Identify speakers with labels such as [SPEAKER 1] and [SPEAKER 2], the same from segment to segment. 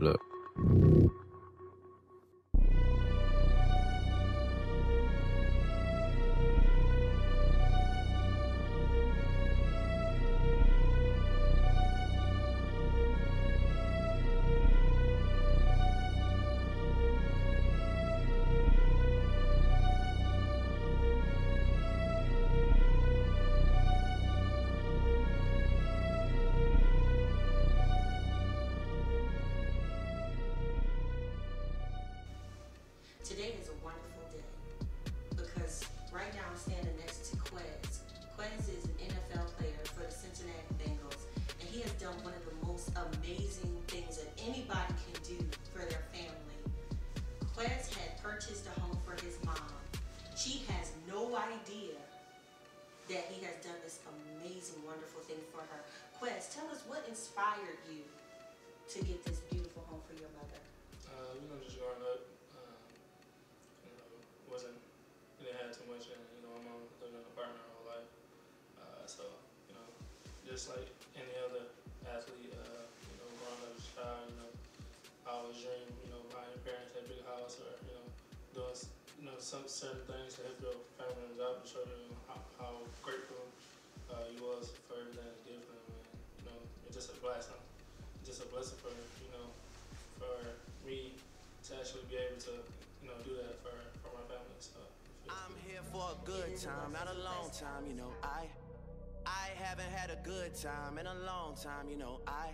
[SPEAKER 1] Look.
[SPEAKER 2] Today is a wonderful day because right now I'm standing next to Quez. Quez is an NFL player for the Cincinnati Bengals, and he has done one of the most amazing things that anybody can do for their family. Quez had purchased a home for his mom. She has no idea that he has done this amazing, wonderful thing for her. Quez, tell us what inspired you to get this beautiful home for your mother.
[SPEAKER 3] Uh, you know, just growing up, um, you know, wasn't didn't have too much, and you know, my mom lived in an apartment her whole life. Uh, so, you know, just like any other athlete, uh, you know, growing up as a child, you know, I always dreamed, you know, buying your parents a big house or you know, doing you know some certain things to help your family and job to show them how, how grateful uh, you was for everything that you did for them, and you know, it's just a blessing, just a blessing for you know for me to actually be able to, you know, do that for, for my family. So
[SPEAKER 4] I'm here for a good time, not a long time, you know. I haven't had a good time in a long time, you know. I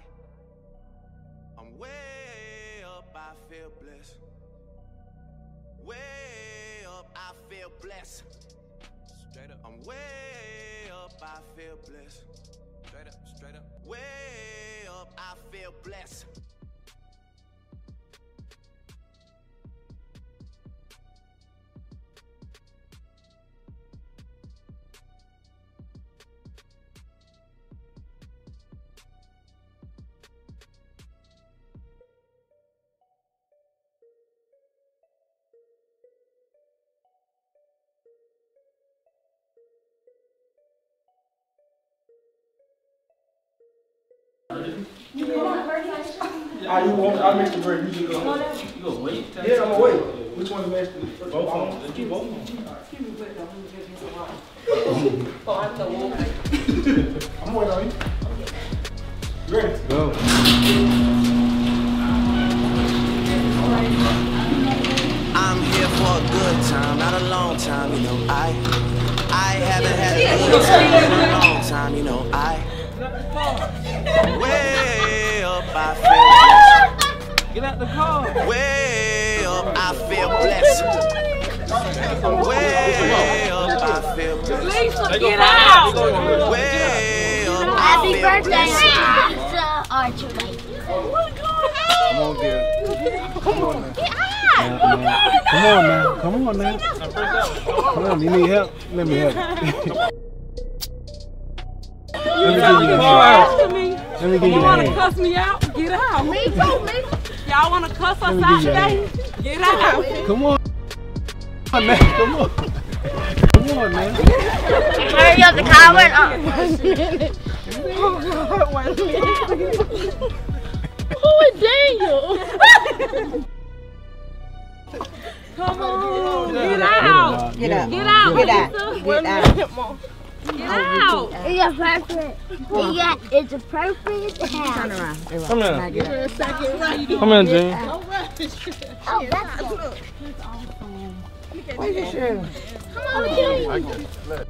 [SPEAKER 4] I'm way up, I feel blessed. Way up, I feel blessed. Straight up. I'm way up, I feel blessed. Straight up, straight up. Way up, I feel blessed.
[SPEAKER 5] Ah, you want, I'll make the break, you just go.
[SPEAKER 6] You gonna wait?
[SPEAKER 5] Yeah, I'm gonna wait. Which one is next?
[SPEAKER 6] Both of them. Let's do both of them.
[SPEAKER 5] I'm waiting on you. You ready?
[SPEAKER 1] Go.
[SPEAKER 4] I'm here for a good time, not a long time, you know. I I haven't had a good time in a long time, you know. I way up, I feel
[SPEAKER 6] Get out the car.
[SPEAKER 4] Way up, I feel blessed. Way up, I feel blessed.
[SPEAKER 7] Lisa, get out!
[SPEAKER 4] Way up, I
[SPEAKER 7] Happy birthday,
[SPEAKER 4] blessed.
[SPEAKER 7] Lisa Archway.
[SPEAKER 1] Oh come on, dear.
[SPEAKER 7] Come on. Get out!
[SPEAKER 1] Come on now. Come on now. Come on. You need help? Let me help. Let me give you a hand.
[SPEAKER 8] Asking me,
[SPEAKER 1] Let me give you
[SPEAKER 8] you wanna cuss me out? Get out.
[SPEAKER 7] Me too, me.
[SPEAKER 8] Y'all wanna cuss us out
[SPEAKER 1] give you a
[SPEAKER 8] today? Get out.
[SPEAKER 1] Come on. Come on, man. Come on. Come on, man.
[SPEAKER 7] Hurry up, the car went up. Who is Daniel?
[SPEAKER 8] Come on. Get out.
[SPEAKER 1] Get out.
[SPEAKER 8] Get out.
[SPEAKER 9] Get out.
[SPEAKER 8] Lisa.
[SPEAKER 9] Get out.
[SPEAKER 8] Get out.
[SPEAKER 7] It's perfect. Yeah, it's a perfect house.
[SPEAKER 9] Turn around.
[SPEAKER 1] Come here. Come here, Jane.
[SPEAKER 7] Oh, that's good.
[SPEAKER 9] Where's your shirt?
[SPEAKER 7] Come on, Junior.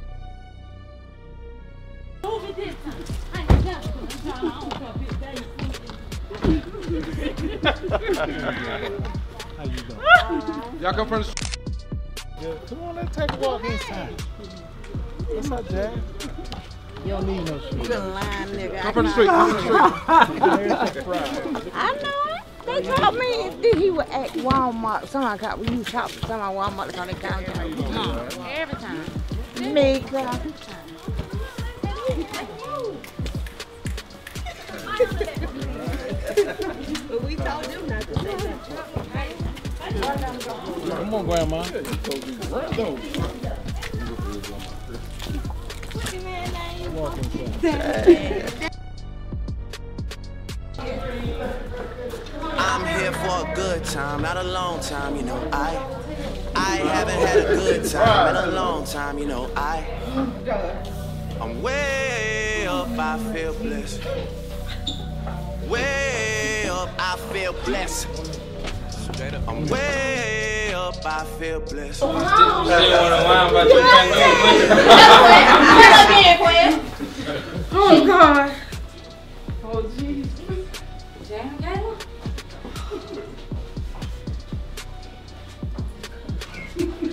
[SPEAKER 1] How you doing?
[SPEAKER 5] Y'all come from the
[SPEAKER 1] Yeah, come on, let's take a walk inside. What's up, Jack? You don't need no shoes.
[SPEAKER 9] You a lying nigga.
[SPEAKER 5] Come from the street.
[SPEAKER 9] I know it. They told me he would at Walmart. Somebody called when you talk to at Walmart, they call it counter. Every time. Me. But we told them not to say that.
[SPEAKER 1] Come on, Grandma. Walk inside.
[SPEAKER 4] I'm here for a good time, not a long time, you know. I I haven't had a good time in a long time, you know. I I'm way up, I feel blessed. Way up, I feel blessed. I'm way up, I feel blessed.
[SPEAKER 3] Still want to whine about your family.
[SPEAKER 10] Oh God. Oh jeez.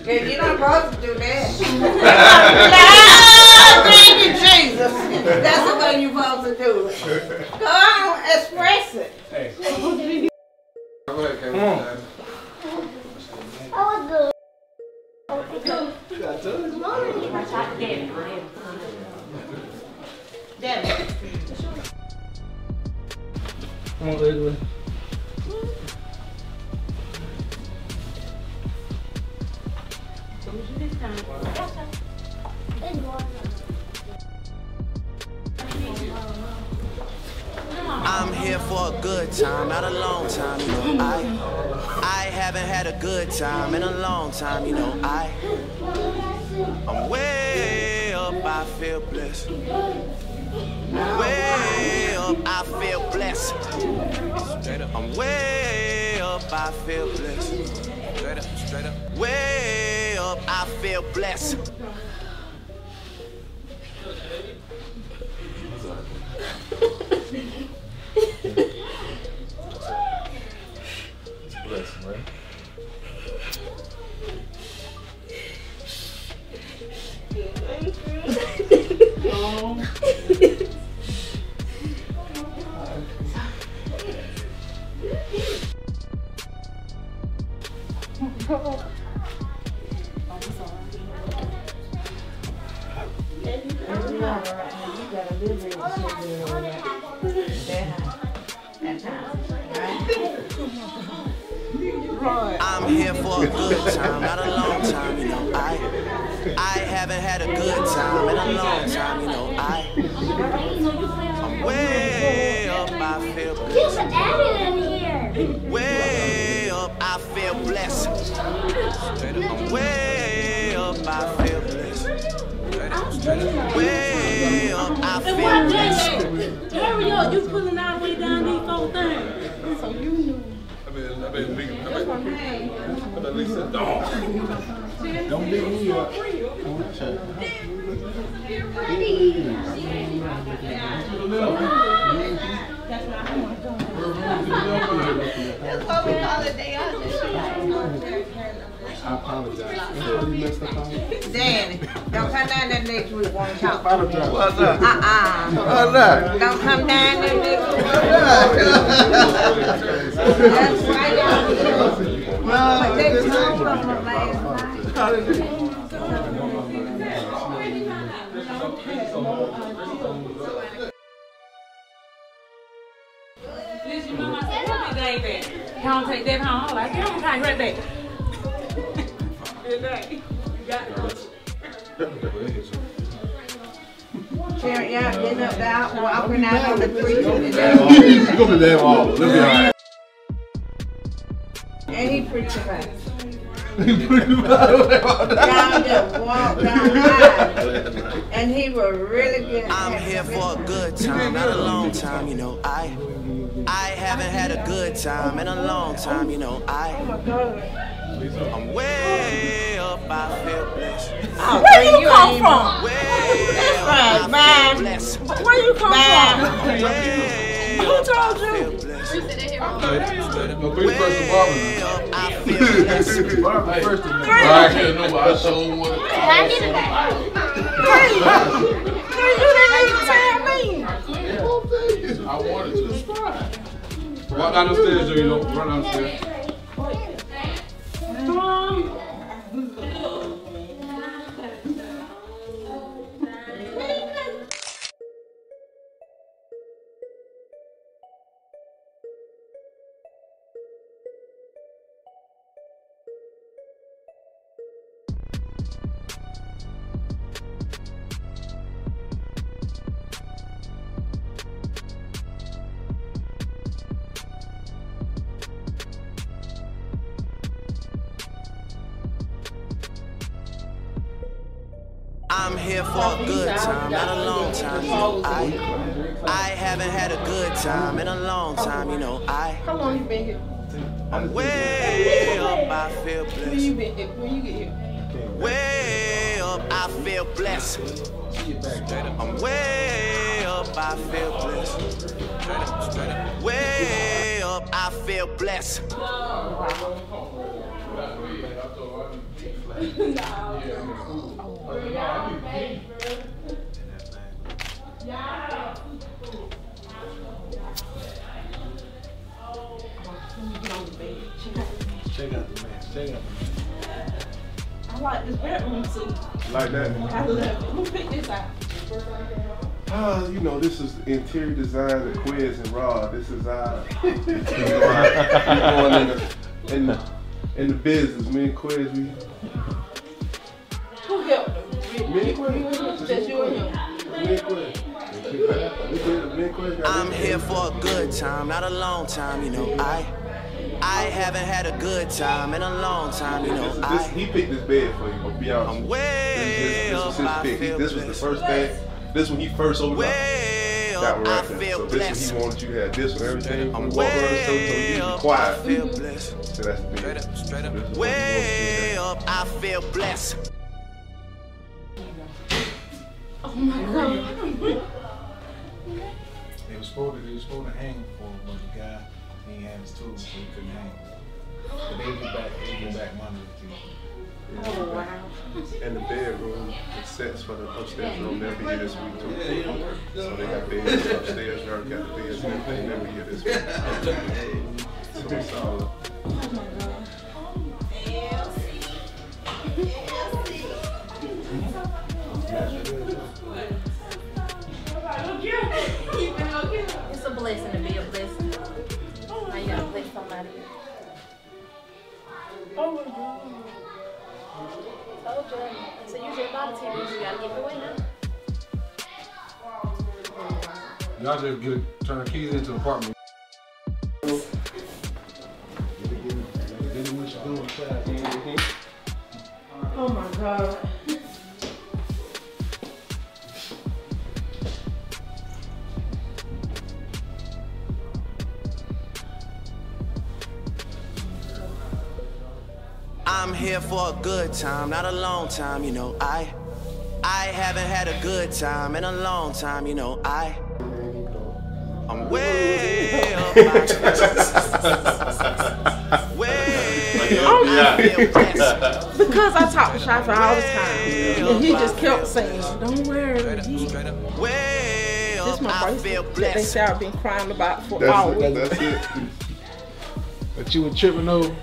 [SPEAKER 10] Yeah, you're not supposed to do that.
[SPEAKER 4] haven't had a good time in a long time, you know. I I'm way up, I feel blessed. Way up, I feel blessed. Straight up, I'm way up, I feel blessed. Straight up, straight up. Way up, I feel blessed. I'm way up, I feel blessed. Straight up. Way up, I feel
[SPEAKER 9] what
[SPEAKER 4] blessed.
[SPEAKER 9] Hurry up, you pulling all the way down these four things. So you knew.
[SPEAKER 11] I mean, I mean, Lisa, I mean, I mean, Lisa, don't.
[SPEAKER 1] Don't beat me up. I want to check. I apologize. You messed up on me.
[SPEAKER 10] Danny, don't come down there next week, won't talk.
[SPEAKER 1] Apologize. What's up?
[SPEAKER 10] Uh-uh.
[SPEAKER 1] What's up?
[SPEAKER 10] Don't come down there next week. That's why y'all But they told them last night.
[SPEAKER 9] Baby." Don't take that home. I'm like, come on, right back. Good night. You got it.
[SPEAKER 10] Sharon, y'all getting up there, walking out on the street.
[SPEAKER 11] It's gonna be damn awful. Let's be alright.
[SPEAKER 10] And he preaching fast. Y'all walk down the. And he was really good.
[SPEAKER 4] I'm here for a good time, not a long time, you know. I I haven't had a good time in a long time, you know. I I'm way up, I feel blessed.
[SPEAKER 10] Where you come from?
[SPEAKER 4] Way
[SPEAKER 10] That's right, man. Where you come from? Who told you?
[SPEAKER 4] Feel blessed.
[SPEAKER 11] No, three first to Barbara.
[SPEAKER 4] Way up, I feel blessed.
[SPEAKER 11] Barbara first to me. I can't know, but I showed one.
[SPEAKER 7] I did it.
[SPEAKER 10] You didn't even tell me.
[SPEAKER 11] I wanted to. Walk down the stairs, Joe. You don't run down the stairs.
[SPEAKER 4] I'm here for a good time, not a long time. You know, I, I haven't had a good time in a long time. You know, I.
[SPEAKER 9] How long you been here?
[SPEAKER 4] I'm way up, I feel
[SPEAKER 9] When
[SPEAKER 4] blessed.
[SPEAKER 9] you been here? When you get here?
[SPEAKER 4] Way up, I feel blessed. I'm way up, I feel blessed. Way up, I feel blessed.
[SPEAKER 1] Check out the man. Check out
[SPEAKER 9] I like this bedroom suit.
[SPEAKER 5] Like that.
[SPEAKER 9] I love it. Who picked this out?
[SPEAKER 5] Uh, you know, this is interior design of Quez and Raw. This is our, you know, our going in the, in the in the business. Me and Quez, we
[SPEAKER 4] I'm here for a good time, not a long time. You know, I. I haven't had a good time in a long time. You know,
[SPEAKER 5] This, this,
[SPEAKER 4] I.
[SPEAKER 5] he picked this bed for you. I'll be honest.
[SPEAKER 4] I'm way
[SPEAKER 5] This, this, was
[SPEAKER 4] up,
[SPEAKER 5] his
[SPEAKER 4] I
[SPEAKER 5] pick. He-
[SPEAKER 4] feel
[SPEAKER 5] This was the
[SPEAKER 4] blessed.
[SPEAKER 5] first bed. This when he first sold it.
[SPEAKER 4] Way
[SPEAKER 5] That
[SPEAKER 4] up,
[SPEAKER 5] one
[SPEAKER 4] I
[SPEAKER 5] right there.
[SPEAKER 4] feel
[SPEAKER 5] So this
[SPEAKER 4] blessed.
[SPEAKER 5] one he wanted you to have this one, everything.
[SPEAKER 4] I'm
[SPEAKER 5] From walk around the store, so you
[SPEAKER 4] way
[SPEAKER 5] be
[SPEAKER 4] I
[SPEAKER 5] quiet.
[SPEAKER 4] feel blessed.
[SPEAKER 5] So that's the bed.
[SPEAKER 4] Straight up, straight up.
[SPEAKER 5] This is what he
[SPEAKER 4] Way up, I feel blessed.
[SPEAKER 9] Oh my god.
[SPEAKER 1] They was supposed to, they was supposed to hang for him, but the guy, he had his tools, so he couldn't hang. But they get back, they get back Monday or Tuesday.
[SPEAKER 9] Oh wow.
[SPEAKER 5] And the bedroom, the sets for the upstairs room, they'll be here this week too. So they got beds upstairs, we already got the beds and everything, they'll be here this week. So it's all,
[SPEAKER 12] You. Now.
[SPEAKER 11] Y'all just get a, turn the keys into apartment.
[SPEAKER 4] I'm here for a good time, not a long time, you know. I I haven't had a good time in a long time, you know. I I'm way up. I- way oh, up. I feel.
[SPEAKER 9] Because I talk to Shaffer all the time. And he just kept saying, don't worry. He,
[SPEAKER 4] Way
[SPEAKER 9] this
[SPEAKER 4] up.
[SPEAKER 9] my
[SPEAKER 4] I feel
[SPEAKER 9] bracelet that they
[SPEAKER 4] blessed.
[SPEAKER 9] say I've been crying about for
[SPEAKER 5] that's
[SPEAKER 9] all
[SPEAKER 5] it,
[SPEAKER 9] week.
[SPEAKER 5] that's it.
[SPEAKER 1] But you were tripping over.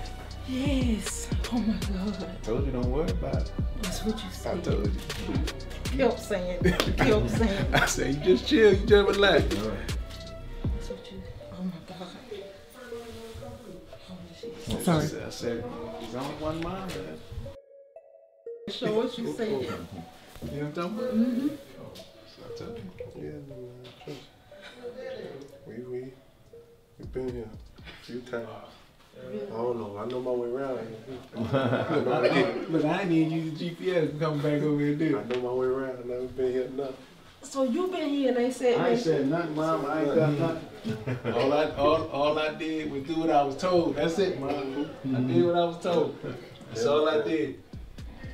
[SPEAKER 9] Yes. Oh my god.
[SPEAKER 1] Told you don't worry about it.
[SPEAKER 9] That's what you said.
[SPEAKER 1] I told you.
[SPEAKER 9] Kept saying. Kept saying.
[SPEAKER 1] I said, you just chill, you just relax.
[SPEAKER 9] That's what you. Oh my god. Oh,
[SPEAKER 1] Sorry. I said, I said, there's only one mind, man.
[SPEAKER 9] Show what you said.
[SPEAKER 1] You know what I'm talking about?
[SPEAKER 9] Mm-hmm.
[SPEAKER 1] So I told you.
[SPEAKER 5] Yeah, man, trust me. We, we, we been here a few times. I don't know, I know my way around here. I know my way-
[SPEAKER 1] Look, I ain't even use the GPS to come back over here dude.
[SPEAKER 5] I know my way around, I've never been here enough.
[SPEAKER 9] So you've been here and they said
[SPEAKER 1] I ain't
[SPEAKER 9] they-
[SPEAKER 1] said nothing, mom. I ain't got nothing. All I, all, all I did was do what I was told. That's it, mom. I did what I was told. That's all I did.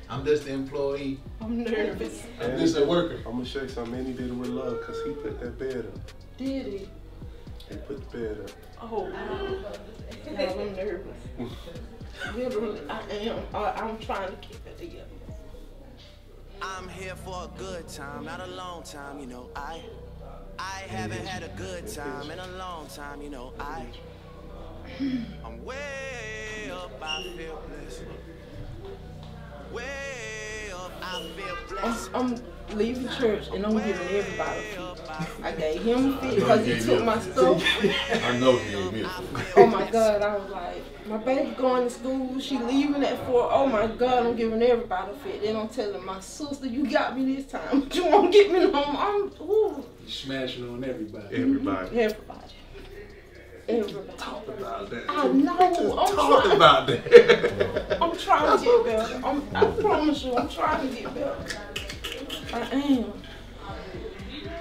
[SPEAKER 1] I'm just an employee.
[SPEAKER 9] I'm nervous.
[SPEAKER 1] I'm just a worker.
[SPEAKER 5] I'm gonna show you something Manny did it with love, cause he put that bed up.
[SPEAKER 9] Did he?
[SPEAKER 5] He put the bed up.
[SPEAKER 9] Oh, wow. Y'all, I'm nervous. Literally, I am. I, I'm trying to keep it together.
[SPEAKER 4] I'm here for a good time, not a long time, you know. I I haven't had a good time in a long time, you know. I I'm way up, I feel blessed.
[SPEAKER 9] I'm, I'm leaving church and I'm giving everybody a fee. I gave him a fee because he took my stuff.
[SPEAKER 11] I know he gave me a
[SPEAKER 9] Oh my God, I was like, my baby going to school, she leaving at four. Oh my God, I'm giving everybody a fit. Then I'm telling my sister, you got me this time, you won't get me no more. I'm, ooh,
[SPEAKER 1] You smashing on everybody.
[SPEAKER 5] Everybody.
[SPEAKER 9] everybody. Everybody.
[SPEAKER 1] Talk about that.
[SPEAKER 9] I know. I'm
[SPEAKER 1] Talk about that.
[SPEAKER 9] I'm trying to get better. I'm, I promise you, I'm trying to get better. I am.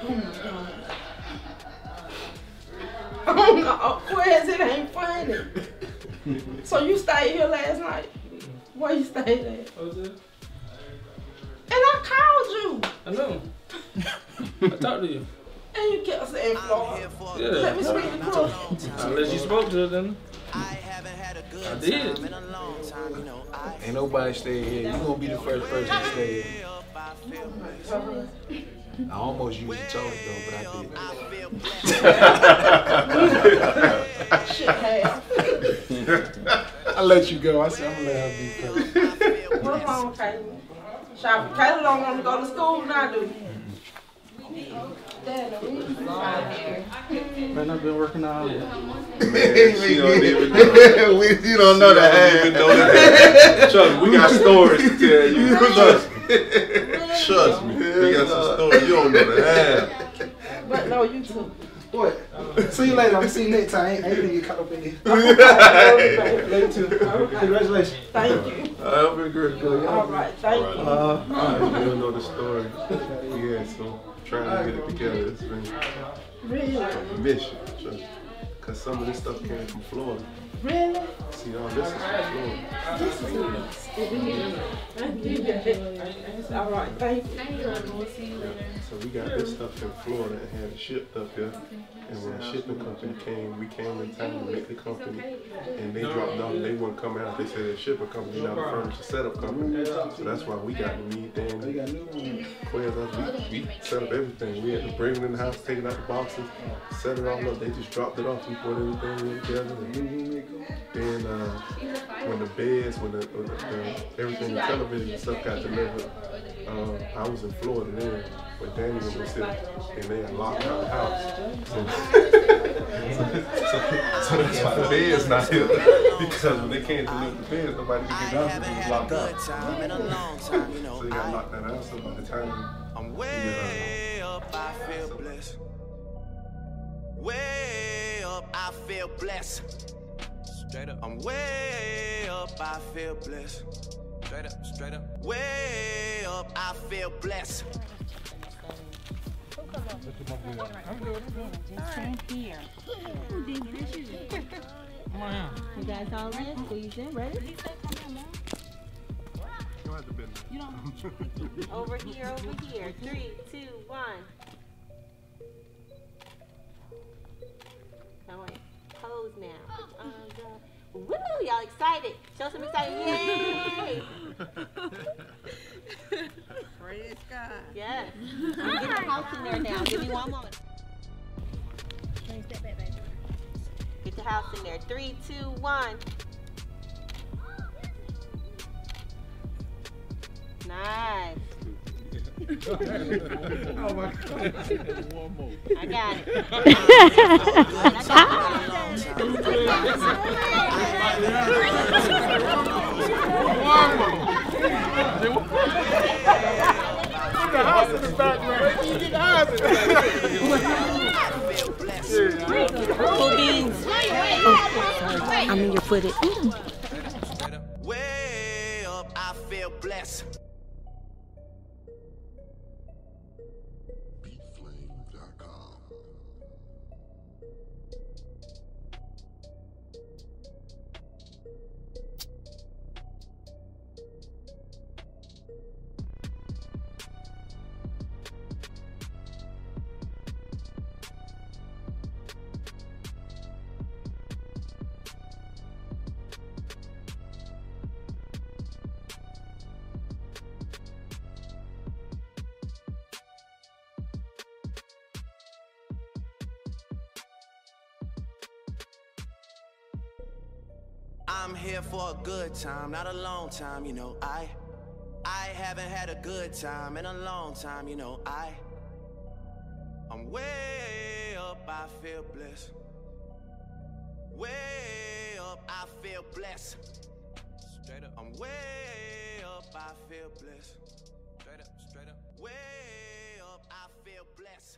[SPEAKER 9] Oh my god. Oh no, Quez, it ain't funny. so you stayed here last night? Where you stayed at?
[SPEAKER 3] Hotel.
[SPEAKER 9] And I called you.
[SPEAKER 3] I know. I talked to you.
[SPEAKER 9] And you kept saying Florida.
[SPEAKER 3] Yeah.
[SPEAKER 9] Let me speak to Chloe.
[SPEAKER 3] Unless you spoke to her, then. I did.
[SPEAKER 1] Ain't nobody stay here. You gonna be the first person to stay here. I almost used the toilet though, but I did.
[SPEAKER 9] Shit, have.
[SPEAKER 1] I let you go. I said I'm gonna let her be first.
[SPEAKER 9] What's wrong with Kayla? Shop, Kayla don't want to go to school now, do
[SPEAKER 6] Man, I've been working all day.
[SPEAKER 5] Man, she don't even know.
[SPEAKER 13] we, you don't know
[SPEAKER 5] She
[SPEAKER 13] that.
[SPEAKER 5] don't even know that. Trust me, we got stories to tell you. Trust me. Trust me. We got some stories you don't know the half.
[SPEAKER 9] But no, you too.
[SPEAKER 6] What? See you later. I'm see you next time. I ain't, I ain't gonna get caught up in this. Later too. Congratulations.
[SPEAKER 9] Thank you.
[SPEAKER 5] I've been great to.
[SPEAKER 9] All right, thank you.
[SPEAKER 5] Uh, I don't know the story. Yeah, so trying to get it together. It's been
[SPEAKER 9] Really?
[SPEAKER 5] a mission. Cause some of this stuff came from Florida.
[SPEAKER 9] Really?
[SPEAKER 5] See, all this is from Florida.
[SPEAKER 9] All right, thank you.
[SPEAKER 5] So we got this stuff in Florida and had it shipped up here. And when the shipping company came, we came in time to make the company. And they dropped off, they wouldn't come out. They said the shipping company, not a furniture setup company. So that's why we got the meat thing. Quez, us, we, we set up everything. We had to bring it in the house, take it out the boxes, set it all up. They just dropped it off. We put everything in together. And then uh, when the beds, when the, when the, the everything, the television and stuff got delivered, uh, I was in Florida then, but Danny was there, and they had locked out the house. So, so, so, so that's why the bed's not here. because when they can't deliver the beds, nobody can get down because it was locked out. so they got locked that out. So by the time
[SPEAKER 4] I'm
[SPEAKER 5] we
[SPEAKER 4] way up, I feel blessed. Way up, I feel blessed. Straight up. I'm way up, I feel blessed. Straight up, straight up. Way up, I feel blessed.
[SPEAKER 2] Here. You guys all in? Squeeze in, ready?
[SPEAKER 5] You
[SPEAKER 2] don't. over here, over here. Three, two, one. Now uh, wait. Pose now. Woo! Y'all excited? Show some excitement. Yay!
[SPEAKER 14] Praise God.
[SPEAKER 2] Yes. Get the house in there now. Give me one moment. Get the house in there. Three, two, one. Nice.
[SPEAKER 6] oh my god.
[SPEAKER 2] One more. I got it.
[SPEAKER 6] Put the house in the background. You get the house in the
[SPEAKER 2] Cool beans. I mean, your footage.
[SPEAKER 4] I'm here for a good time, not a long time, you know. I I haven't had a good time in a long time, you know. I I'm way up, I feel blessed. Way up, I feel blessed. Straight up, I'm way up, I feel blessed. Straight up, straight up. Way up, I feel blessed.